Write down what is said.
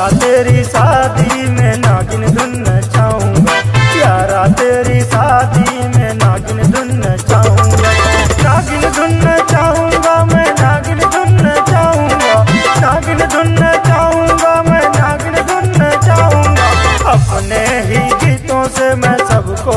प्यारा तेरी शादी में नागिन धुन नचाऊँगा प्यारा तेरी शादी में नागिन धुन नचाऊँगा। नागिन धुन नचाऊँगा मैं, नागिन धुन नचाऊँगा। नागिन धुन नचाऊँगा मैं, नागिन धुन नचाऊँगा। अपने ही गीतों से मैं सबको